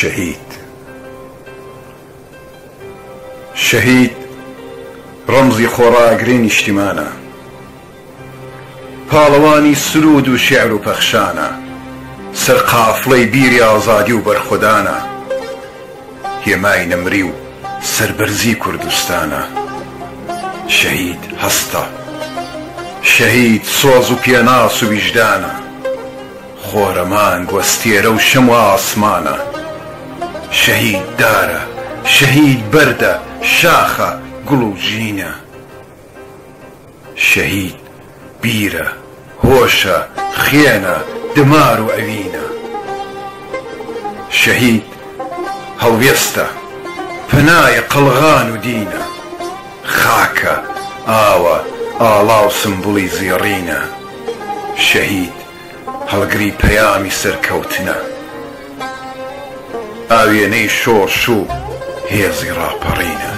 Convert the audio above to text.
شەهید شەهید ڕەمزی خۆڕاگری نیشتیمانە پاڵەوانی سرود و شعر و پەخشانە سەر قافڵەی بیری ئازادی و بەرخۆدانە هێمای نەمری و سربەرزی کوردستانە شەهید هەستە شەهید سۆز و پێناس و ویژدانە خۆرەمان گوەستێرە و شەم و ئاسمانە شەهید دارە شەهید بەردە شاخە گوڵ و ژینە شەهید بیرە هۆشە خێنە دمار و ئەوینە شەهید هەڵوێستە پنایە قەلغان و دینە خاکە ئاوە ئاڵاو سمبولی زیێڕینە شەهید هەڵگری پەیامی سەرکەوتنە ئاوێنەی شۆڕش و هێزی ڕاپەڕینە.